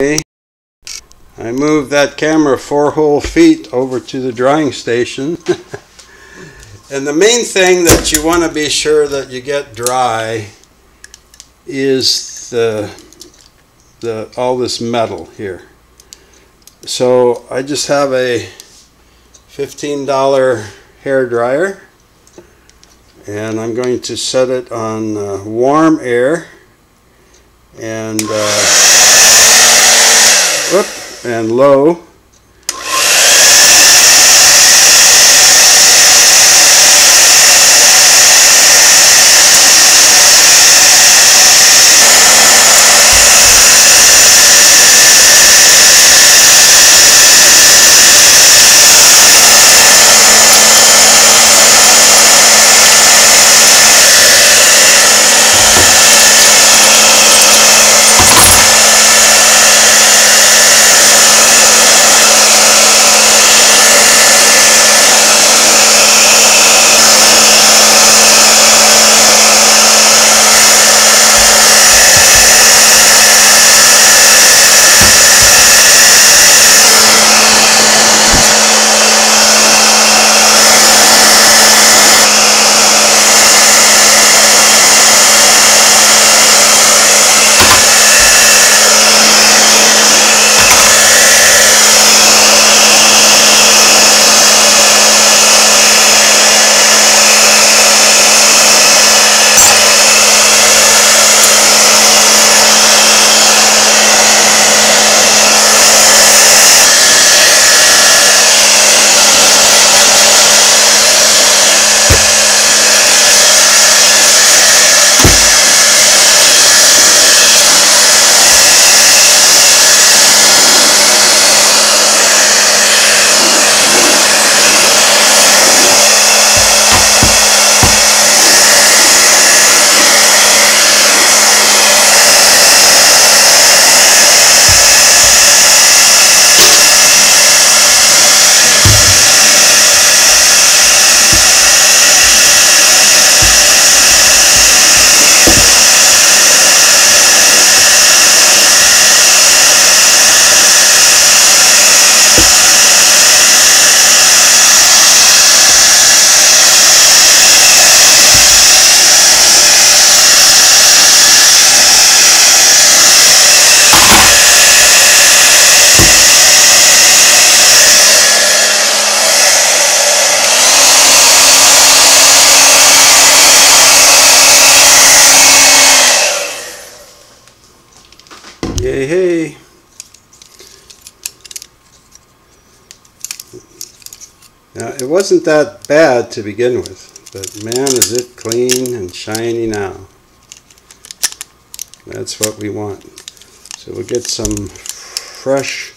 I moved that camera four whole feet over to the drying station. and the main thing that you want to be sure that you get dry is the, the all this metal here. So I just have a $15 hair dryer and I'm going to set it on uh, warm air and uh, and low Yay, hey. Now, it wasn't that bad to begin with, but man, is it clean and shiny now. That's what we want. So we'll get some fresh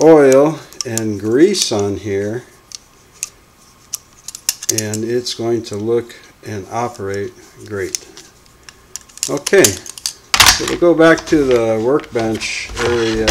oil and grease on here, and it's going to look and operate great. Okay, so we'll go back to the workbench area